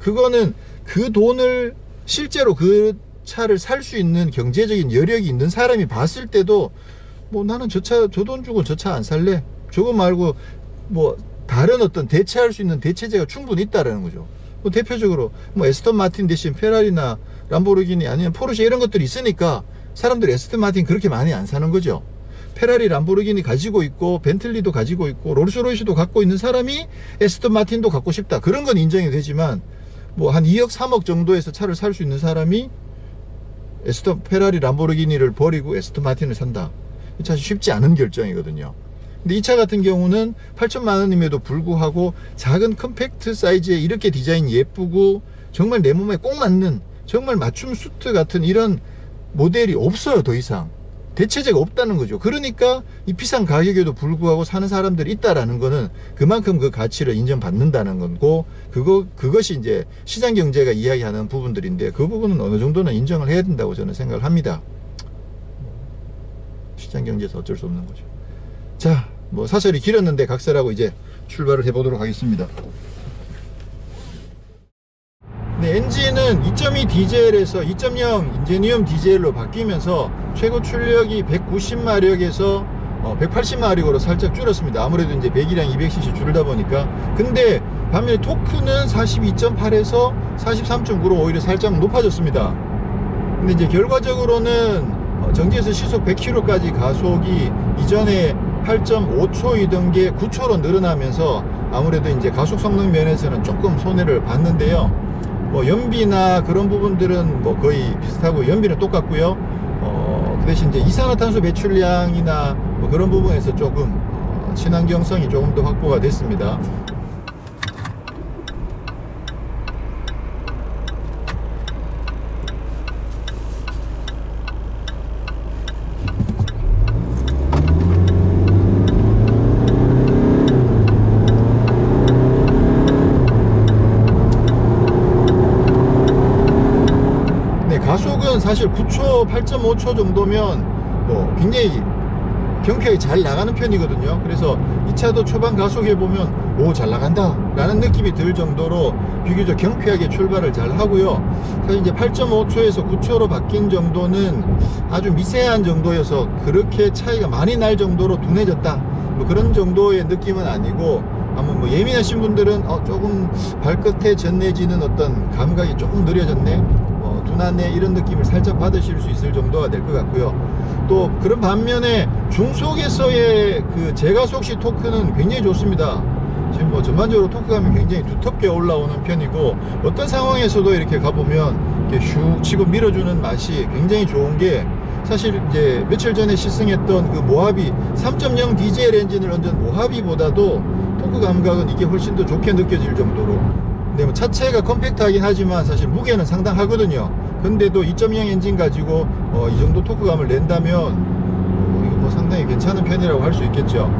그거는 그 돈을 실제로 그 차를 살 수 있는 경제적인 여력이 있는 사람이 봤을 때도 뭐 나는 저 차, 저 돈 주고 저 차 안 살래. 저거 말고 뭐 다른 어떤 대체할 수 있는 대체제가 충분히 있다라는 거죠. 뭐 대표적으로 뭐 에스턴 마틴 대신 페라리나 람보르기니 아니면 포르쉐 이런 것들이 있으니까 사람들이 에스턴 마틴 그렇게 많이 안 사는 거죠. 페라리 람보르기니 가지고 있고 벤틀리도 가지고 있고 롤스로이스도 갖고 있는 사람이 에스턴 마틴도 갖고 싶다. 그런 건 인정이 되지만 뭐 한 2억 3억 정도에서 차를 살 수 있는 사람이 에스턴 페라리 람보르기니를 버리고 에스턴 마틴을 산다. 이 사실 쉽지 않은 결정이거든요. 근데 이 차 같은 경우는 8천만 원임에도 불구하고 작은 compact 사이즈에 이렇게 디자인 예쁘고 정말 내 몸에 꼭 맞는 정말 맞춤 수트 같은 이런 모델이 없어요 더 이상 대체제가 없다는 거죠. 그러니까 이 비싼 가격에도 불구하고 사는 사람들이 있다라는 거는 그만큼 그 가치를 인정받는다는 거고 그거 그것이 이제 시장 경제가 이야기하는 부분들인데 그 부분은 어느 정도는 인정을 해야 된다고 저는 생각을 합니다. 시장 경제에서 어쩔 수 없는 거죠. 자, 뭐 사설이 길었는데 각설하고 이제 출발을 해보도록 하겠습니다. 네, 엔진은 2.2 디젤에서 2.0 인제니엄 디젤로 바뀌면서 최고 출력이 190마력에서 180마력으로 살짝 줄었습니다. 아무래도 이제 100이랑 200cc 줄다 보니까. 근데 반면에 토크는 42.8에서 43.9로 오히려 살짝 높아졌습니다. 근데 이제 결과적으로는 어, 정지에서 시속 100km까지 가속이 이전에 8.5초이던 게 9초로 늘어나면서 아무래도 이제 가속 성능 면에서는 조금 손해를 봤는데요. 뭐 연비나 그런 부분들은 뭐 거의 비슷하고 연비는 똑같고요. 어, 그 대신 이제 이산화탄소 배출량이나 뭐 그런 부분에서 조금 어, 친환경성이 조금 더 확보가 됐습니다. 네, 가속은 사실 9초, 8.5초 정도면 뭐 굉장히 경쾌하게 잘 나가는 편이거든요. 그래서 이 차도 초반 가속해 보면 오 잘 나간다 라는 느낌이 들 정도로 비교적 경쾌하게 출발을 잘 하고요. 사실 이제 8.5초에서 9초로 바뀐 정도는 아주 미세한 정도여서 그렇게 차이가 많이 날 정도로 둔해졌다. 뭐 그런 정도의 느낌은 아니고 아마 뭐 예민하신 분들은 어, 조금 발끝에 전내지는 어떤 감각이 조금 느려졌네. 어, 둔하네 이런 느낌을 살짝 받으실 수 있을 정도가 될 것 같고요. 또 그런 반면에 중속에서의 그 제가속시 토크는 굉장히 좋습니다. 지금 뭐 전반적으로 토크감이 굉장히 두텁게 올라오는 편이고 어떤 상황에서도 이렇게 가보면 이렇게 슉 치고 밀어주는 맛이 굉장히 좋은 게 사실 이제 며칠 전에 시승했던 그 모하비 3.0 디젤 엔진을 얹은 모하비보다도 토크 감각은 이게 훨씬 더 좋게 느껴질 정도로 근데 뭐 차체가 compact하긴 하지만 사실 무게는 상당하거든요 근데도 2.0 엔진 가지고 어, 이 정도 토크감을 낸다면 어, 뭐 상당히 괜찮은 편이라고 할 수 있겠죠.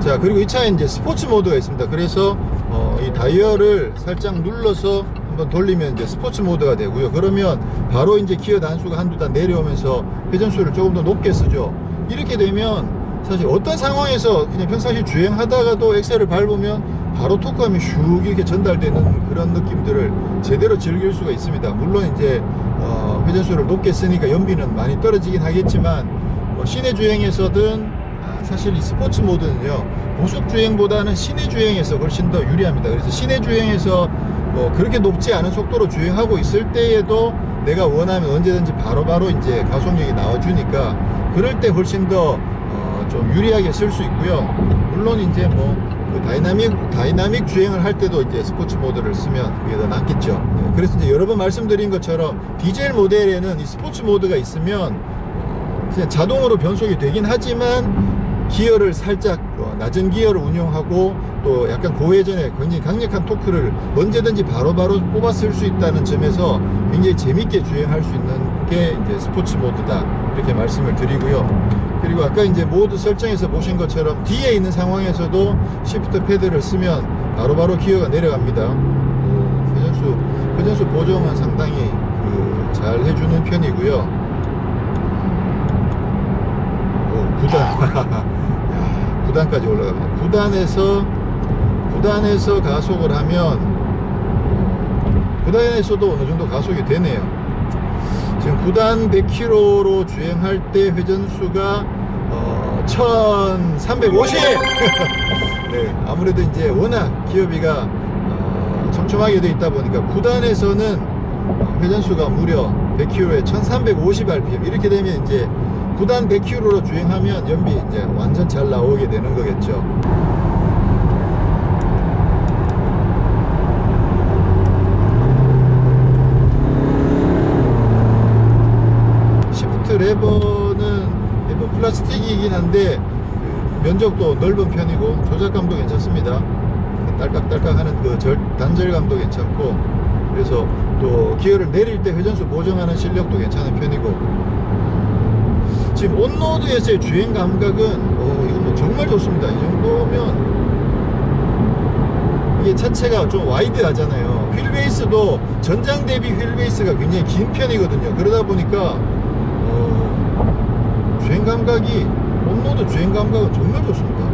자 그리고 이 차에 이제 스포츠 모드가 있습니다. 그래서 어, 이 다이얼을 살짝 눌러서 한번 돌리면 이제 스포츠 모드가 되고요. 그러면 바로 이제 기어 단수가 한두 단 내려오면서 회전수를 조금 더 높게 쓰죠. 이렇게 되면 사실 어떤 상황에서 그냥 평상시 주행하다가도 엑셀을 밟으면 바로 토크감이 슉 이렇게 전달되는 그런 느낌들을 제대로 즐길 수가 있습니다. 물론 이제 어, 회전수를 높게 쓰니까 연비는 많이 떨어지긴 하겠지만 뭐 시내 주행에서든 아, 사실 이 스포츠 모드는요 고속 주행보다는 시내 주행에서 훨씬 더 유리합니다. 그래서 시내 주행에서 뭐 그렇게 높지 않은 속도로 주행하고 있을 때에도 내가 원하면 언제든지 바로바로 이제 가속력이 나와주니까 그럴 때 훨씬 더 어, 좀 유리하게 쓸 수 있고요. 물론 이제 뭐 그 dynamic dynamic 주행을 할 때도 이제 스포츠 모드를 쓰면 그게 더 낫겠죠. 네, 그래서 이제 여러 번 말씀드린 것처럼 디젤 모델에는 이 스포츠 모드가 있으면 그냥 자동으로 변속이 되긴 하지만 기어를 살짝 어, 낮은 기어를 운용하고 또 약간 고회전에 굉장히 강력한 토크를 언제든지 바로 바로 뽑아 쓸 수 있다는 점에서 굉장히 재밌게 주행할 수 있는 게 이제 스포츠 모드다. 이렇게 말씀을 드리고요. 그리고 아까 이제 모드 설정에서 보신 것처럼 뒤에 있는 상황에서도 시프트 패드를 쓰면 바로바로 기어가 내려갑니다. 그 회전수 회전수 보정은 상당히 그 잘 해주는 편이고요. 오, 9단. <laughs> 야, 9단까지 올라갑니다. 9단에서 9단에서 가속을 하면 9단에서도 어느 정도 가속이 되네요. 지금 9단 100km로 주행할 때 회전수가 어, 1350! <laughs> 네, 아무래도 이제 워낙 기어비가 어, 촘촘하게 되어 있다 보니까 9단에서는 회전수가 무려 100km에 1350rpm 이렇게 되면 이제 9단 100km로 주행하면 연비 이제 완전 잘 나오게 되는 거겠죠. shift lever는 뭐 플라스틱이긴 한데 그 면적도 넓은 편이고 조작감도 괜찮습니다. 딸깍딸깍 하는 그 절, 단절감도 괜찮고 그래서 또 기어를 내릴 때 회전수 보정하는 실력도 괜찮은 편이고 지금 on-road에서의 주행 감각은 어, 이거 뭐 정말 좋습니다. 이 정도면 이게 차체가 좀 wide 하잖아요. 휠베이스도 전장 대비 휠베이스가 굉장히 긴 편이거든요. 그러다 보니까 어, 주행 감각이 온로드 주행 감각은 정말 좋습니다.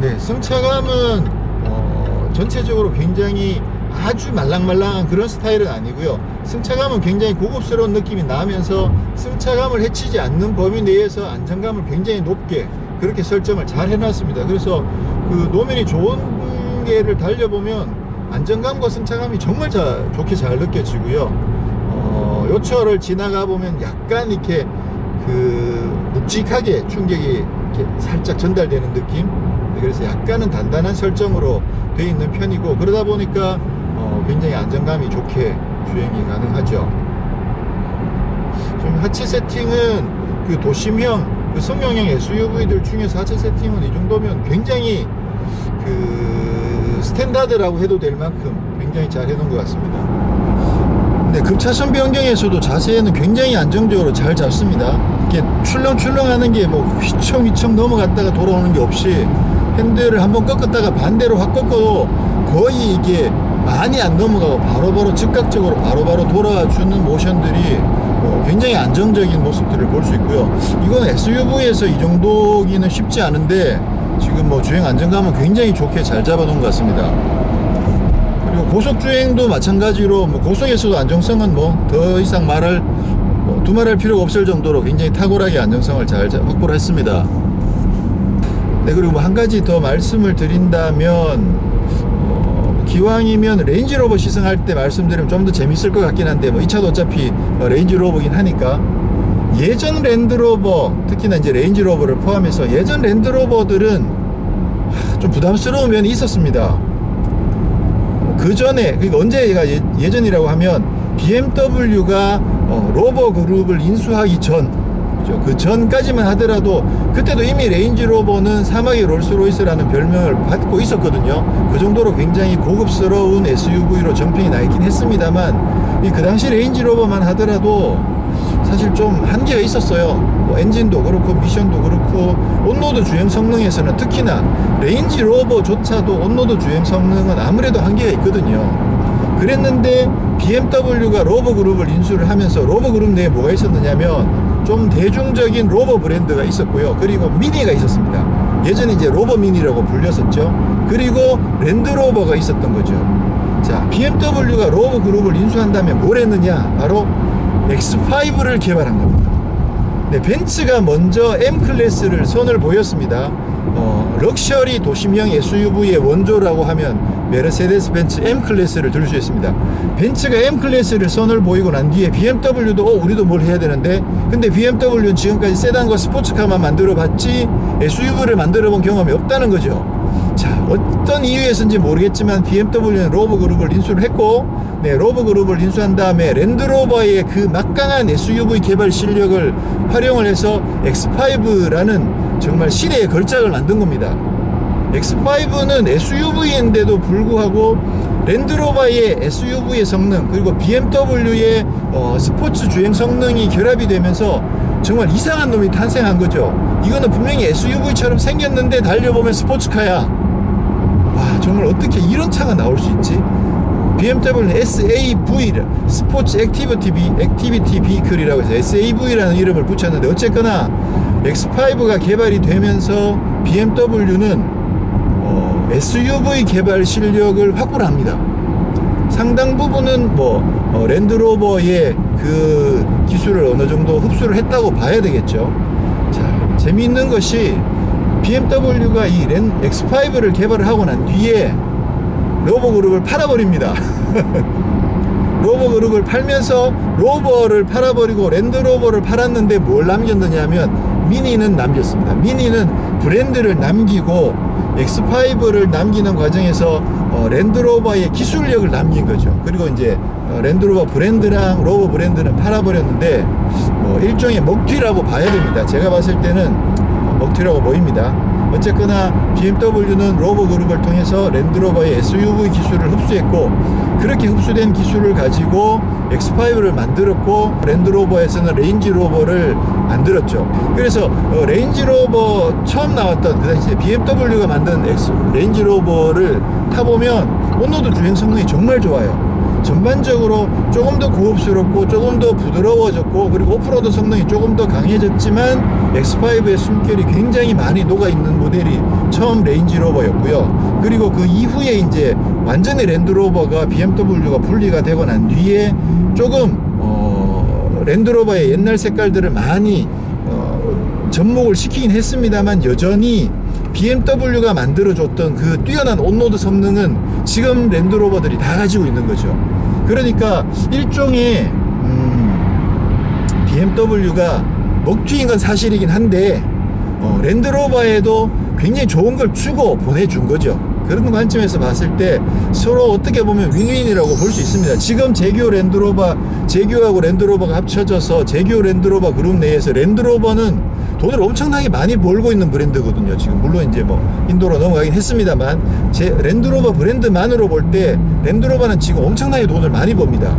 네, 승차감은 어, 전체적으로 굉장히 아주 말랑말랑한 그런 스타일은 아니고요. 승차감은 굉장히 고급스러운 느낌이 나면서 승차감을 해치지 않는 범위 내에서 안정감을 굉장히 높게 그렇게 설정을 잘 해놨습니다. 그래서 그 노면이 좋은 게를 달려보면 안정감과 승차감이 정말 자, 좋게 잘 느껴지고요. 어, 요철을 지나가 보면 약간 이렇게 그 묵직하게 충격이 살짝 전달되는 느낌. 그래서 약간은 단단한 설정으로 되어 있는 편이고 그러다 보니까 어, 굉장히 안정감이 좋게 주행이 가능하죠. 지금 하체 세팅은 그 도심형, 그 승용형 SUV들 중에서 하체 세팅은 이 정도면 굉장히 그 standard라고 해도 될 만큼 굉장히 잘 해놓은 것 같습니다. 네, 급차선 변경에서도 자세는 굉장히 안정적으로 잘 잡습니다. 이게 출렁출렁하는 게 뭐 휘청휘청 넘어갔다가 돌아오는 게 없이 핸들을 한번 꺾었다가 반대로 확 꺾어도 거의 이게 많이 안 넘어가고 바로바로 즉각적으로 바로바로 돌아와 주는 모션들이 어, 굉장히 안정적인 모습들을 볼 수 있고요. 이건 SUV에서 이 정도기는 쉽지 않은데 지금 뭐 주행 안정감은 굉장히 좋게 잘 잡아놓은 것 같습니다. 그리고 고속 주행도 마찬가지로 뭐 고속에서도 안정성은 뭐 더 이상 말할 뭐 두말할 필요가 없을 정도로 굉장히 탁월하게 안정성을 잘 자- 확보를 했습니다. 네 그리고 뭐 한 가지 더 말씀을 드린다면 어, 기왕이면 레인지로버 시승할 때 말씀드리면 좀 더 재밌을 것 같긴 한데 뭐 이 차도 어차피 어, 레인지로버긴 하니까 예전 랜드로버 특히나 이제 레인지로버를 포함해서 예전 랜드로버들은 하, 좀 부담스러운 면이 있었습니다. 그 전에 그러니까 언제가 예, 예전이라고 하면 BMW가 어, 로버 그룹을 인수하기 전? 그 전까지만 하더라도 그때도 이미 레인지 로버는 사막의 롤스로이스라는 별명을 받고 있었거든요. 그 정도로 굉장히 고급스러운 SUV로 정평이 나 있긴 했습니다만 이그 당시 레인지 로버만 하더라도 사실 좀 한계가 있었어요. 뭐 엔진도 그렇고 미션도 그렇고 on-road 주행 성능에서는 특히나 레인지 로버조차도 on-road 주행 성능은 아무래도 한계가 있거든요. 그랬는데 BMW가 로버 그룹을 인수를 하면서 로버 그룹 내에 뭐가 있었느냐면 좀 대중적인 로버 브랜드가 있었고요. 그리고 미니가 있었습니다. 예전에 이제 로버 미니라고 불렸었죠. 그리고 랜드로버가 있었던 거죠. 자, BMW가 로버 그룹을 인수한 다음에 뭘 했느냐? 바로 X5를 개발한 겁니다. 네, 벤츠가 먼저 M 클래스를 선을 보였습니다. 어, 럭셔리 도심형 SUV의 원조라고 하면 메르세데스 벤츠 M 클래스를 들 수 있습니다. 벤츠가 M 클래스를 선을 보이고 난 뒤에 BMW도 어, 우리도 뭘 해야 되는데 근데 BMW는 지금까지 세단과 스포츠카만 만들어 봤지 SUV를 만들어 본 경험이 없다는 거죠. 자, 어떤 이유에서인지 모르겠지만 BMW는 로버 그룹을 인수를 했고, 네, 로버 그룹을 인수한 다음에 랜드로버의 그 막강한 SUV 개발 실력을 활용을 해서 X5라는 정말 시대의 걸작을 만든 겁니다. X5는 SUV인데도 불구하고 랜드로버의 SUV의 성능 그리고 BMW의 어, 스포츠 주행 성능이 결합이 되면서 정말 이상한 놈이 탄생한 거죠. 이거는 분명히 SUV처럼 생겼는데 달려보면 스포츠카야. 와 정말 어떻게 이런 차가 나올 수 있지? BMW는 SAV sports activity ve activity vehicle이라고 해서 SAV라는 이름을 붙였는데 어쨌거나 X5가 개발이 되면서 BMW는 어, SUV 개발 실력을 확보를 합니다. 상당 부분은 뭐 어, 랜드로버의 그 기술을 어느 정도 흡수를 했다고 봐야 되겠죠. 자, 재미있는 것이 BMW가 이 랜 X5를 개발을 하고 난 뒤에 로버 그룹을 팔아버립니다. <laughs> 로버 그룹을 팔면서 로버를 팔아버리고 랜드로버를 팔았는데 뭘 남겼느냐 하면 미니는 남겼습니다. 미니는 브랜드를 남기고 X5를 남기는 과정에서 어, 랜드로버의 기술력을 남긴 거죠. 그리고 이제 어, 랜드로버 브랜드랑 로버 브랜드는 팔아버렸는데 뭐 일종의 먹튀라고 봐야 됩니다. 제가 봤을 때는 어, 먹튀라고 보입니다. 어쨌거나 BMW는 로버 그룹을 통해서 랜드로버의 SUV 기술을 흡수했고 그렇게 흡수된 기술을 가지고 X5를 만들었고 랜드로버에서는 레인지로버를 만들었죠. 그래서 어, 레인지로버 처음 나왔던 그 당시에 BMW가 만든 X, 레인지로버를 타보면 on-road 주행 성능이 정말 좋아요. 전반적으로 조금 더 고급스럽고 조금 더 부드러워졌고 그리고 오프로드 성능이 조금 더 강해졌지만 X5의 숨결이 굉장히 많이 녹아있는 모델이 처음 레인지로버였고요. 그리고 그 이후에 이제 완전히 랜드로버가 BMW가 분리가 되고 난 뒤에 조금 어, 랜드로버의 옛날 색깔들을 많이 어, 접목을 시키긴 했습니다만 여전히 BMW가 만들어줬던 그 뛰어난 온로드 성능은 지금 랜드로버들이 다 가지고 있는 거죠. 그러니까 일종의 음, BMW가 먹튀인 건 사실이긴 한데 어, 랜드로버에도 굉장히 좋은 걸 주고 보내준 거죠. 그런 관점에서 봤을 때 서로 어떻게 보면 윈윈이라고 볼 수 있습니다. 지금 재규어 랜드로버, 재규어하고 랜드로버가 합쳐져서 재규어 랜드로버 그룹 내에서 랜드로버는 돈을 엄청나게 많이 벌고 있는 브랜드거든요. 지금 물론 이제 뭐 인도로 넘어가긴 했습니다만 제 랜드로버 브랜드만으로 볼 때 랜드로버는 지금 엄청나게 돈을 많이 법니다.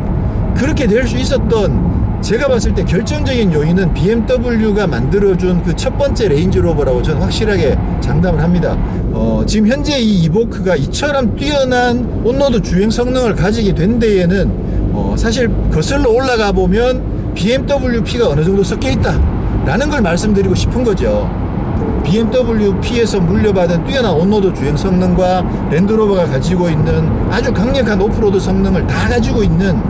그렇게 될 수 있었던 제가 봤을 때 결정적인 요인은 BMW가 만들어준 그 첫 번째 레인지로버라고 저는 확실하게 장담을 합니다. 어, 지금 현재 이 이보크가 이처럼 뛰어난 on-road 주행 성능을 가지게 된 데에는 어, 사실 거슬러 올라가 보면 BMW 피가 어느 정도 섞여 있다. 라는 걸 말씀드리고 싶은 거죠. BMW 피에서 물려받은 뛰어난 on-road 주행 성능과 랜드로버가 가지고 있는 아주 강력한 오프로드 성능을 다 가지고 있는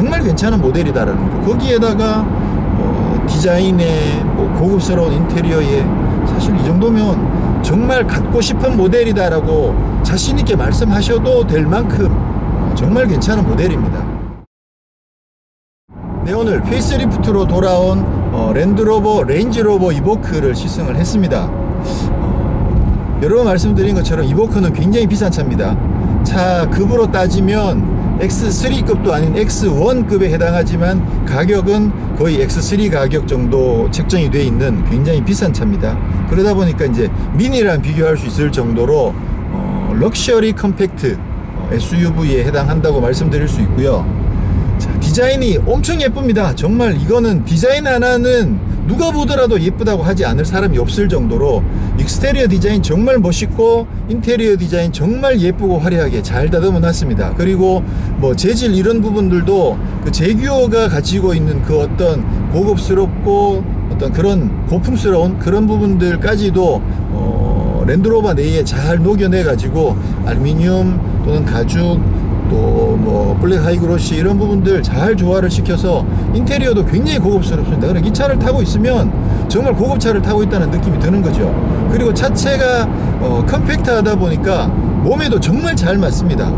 정말 괜찮은 모델이다라는 거. 거기에다가 뭐 디자인에 뭐 고급스러운 인테리어에 사실 이 정도면 정말 갖고 싶은 모델이다라고 자신 있게 말씀하셔도 될 만큼 어, 정말 괜찮은 모델입니다. 네 오늘 facelift로 돌아온 어, 랜드로버 레인지로버 이보크를 시승을 했습니다. 어, 여러 번 말씀드린 것처럼 이보크는 굉장히 비싼 차입니다. 차 급으로 따지면 X3급도 아닌 X1급에 해당하지만 가격은 거의 X3 가격 정도 책정이 되어 있는 굉장히 비싼 차입니다. 그러다 보니까 이제 미니랑 비교할 수 있을 정도로 어, luxury compact 어, SUV에 해당한다고 말씀드릴 수 있고요. 자, 디자인이 엄청 예쁩니다. 정말 이거는 디자인 하나는 누가 보더라도 예쁘다고 하지 않을 사람이 없을 정도로 exterior 디자인 정말 멋있고 인테리어 디자인 정말 예쁘고 화려하게 잘 다듬어 놨습니다. 그리고 뭐 재질 이런 부분들도 그 재규어가 가지고 있는 그 어떤 고급스럽고 어떤 그런 고풍스러운 그런 부분들까지도 어, 랜드로버 내에 잘 녹여내 가지고 알루미늄 또는 가죽 또 뭐 black high glossy 이런 부분들 잘 조화를 시켜서 인테리어도 굉장히 고급스럽습니다. 그래 이 차를 타고 있으면 정말 고급차를 타고 있다는 느낌이 드는 거죠. 그리고 차체가 어, compact 하다 보니까 몸에도 정말 잘 맞습니다.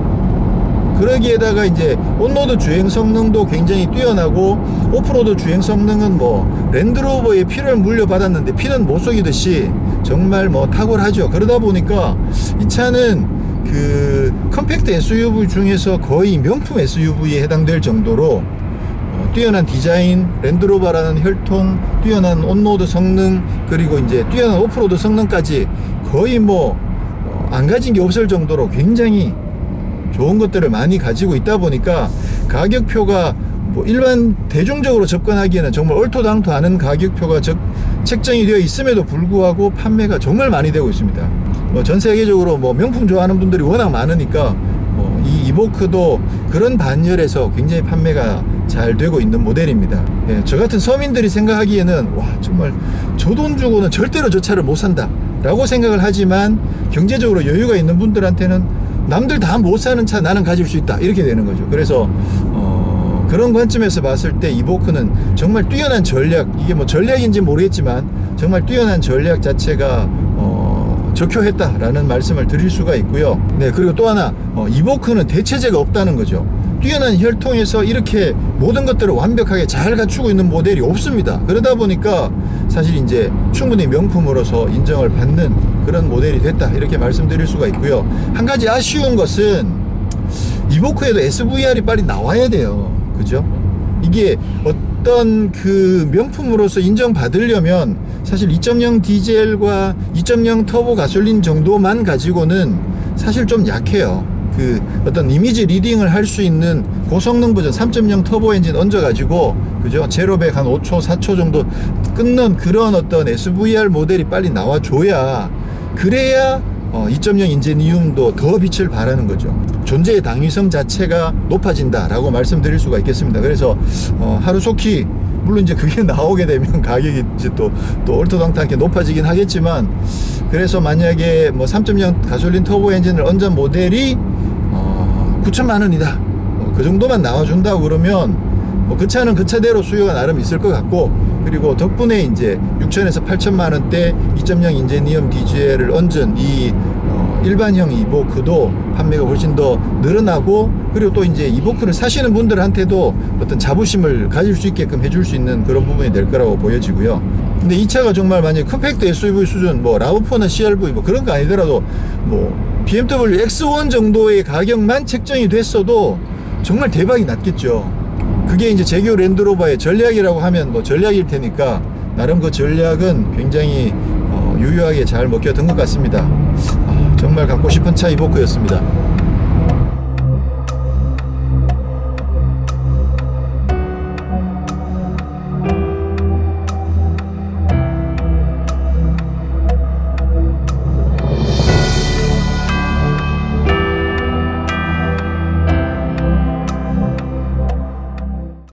그러기에다가 이제 on-road 주행 성능도 굉장히 뛰어나고 오프로드 주행 성능은 뭐 랜드로버의 피를 물려받았는데 피는 못 속이듯이 정말 뭐 탁월하죠. 그러다 보니까 이 차는 그 compact SUV 중에서 거의 명품 SUV에 해당될 정도로 어, 뛰어난 디자인, 랜드로버라는 혈통, 뛰어난 on-road 성능, 그리고 이제 뛰어난 오프로드 성능까지 거의 뭐 안 가진 게 없을 정도로 굉장히 좋은 것들을 많이 가지고 있다 보니까 가격표가 뭐 일반 대중적으로 접근하기에는 정말 얼토당토 않은 가격표가 적, 책정이 되어 있음에도 불구하고 판매가 정말 많이 되고 있습니다. 뭐 전 세계적으로 뭐 명품 좋아하는 분들이 워낙 많으니까 뭐 이 이보크도 그런 반열에서 굉장히 판매가 잘 되고 있는 모델입니다. 예, 저 같은 서민들이 생각하기에는 와 정말 저 돈 주고는 절대로 저 차를 못 산다 라고 생각을 하지만 경제적으로 여유가 있는 분들한테는 남들 다 못 사는 차 나는 가질 수 있다 이렇게 되는 거죠. 그래서 어, 그런 관점에서 봤을 때 이보크는 정말 뛰어난 전략 이게 뭐 전략인지 모르겠지만 정말 뛰어난 전략 자체가 어, 적효했다라는 말씀을 드릴 수가 있고요. 네 그리고 또 하나 어, 이보크는 대체제가 없다는 거죠. 뛰어난 혈통에서 이렇게 모든 것들을 완벽하게 잘 갖추고 있는 모델이 없습니다. 그러다 보니까 사실 이제 충분히 명품으로서 인정을 받는 그런 모델이 됐다 이렇게 말씀드릴 수가 있고요. 한 가지 아쉬운 것은 이보크에도 SVR이 빨리 나와야 돼요. 그죠? 이게 어 떤 그 명품으로서 인정받으려면 사실 2.0 디젤과 2.0 터보 가솔린 정도만 가지고는 사실 좀 약해요. 그 어떤 이미지 리딩을 할 수 있는 고성능 버전 3.0 터보 엔진 얹어가지고 그죠 제로백 한 5초 4초 정도 끊는 그런 어떤 SVR 모델이 빨리 나와줘야 그래야 어, 2.0 인제니움도 더 빛을 발하는 거죠. 존재의 당위성 자체가 높아진다라고 말씀드릴 수가 있겠습니다. 그래서 어, 하루속히 물론 이제 그게 <laughs> 나오게 되면 가격이 이제 또, 또 얼토당토하게 높아지긴 하겠지만 그래서 만약에 뭐 3.0 가솔린 터보 엔진을 얹은 모델이 어, 9천만 원이다. 뭐그 정도만 나와준다고 그러면 뭐 그 차는 그 차대로 수요가 나름 있을 것 같고 그리고 덕분에 이제 6천에서 8천만 원대 2.0 인제니엄 DGL을 얹은 이 어, 일반형 이보크도 판매가 훨씬 더 늘어나고 그리고 또 이제 이보크를 사시는 분들한테도 어떤 자부심을 가질 수 있게끔 해줄 수 있는 그런 부분이 될 거라고 보여지고요. 근데 이 차가 정말 만약 컴팩트 SUV 수준 뭐 라브4나 CRV 뭐 그런 거 아니더라도 뭐 BMW X1 정도의 가격만 책정이 됐어도 정말 대박이 났겠죠. 그게 이제 제규 랜드로버의 전략이라고 하면 뭐 전략일 테니까 나름 그 전략은 굉장히 어, 유효하게 잘 먹혀든 것 같습니다. 아, 정말 갖고 싶은 차 이보크였습니다.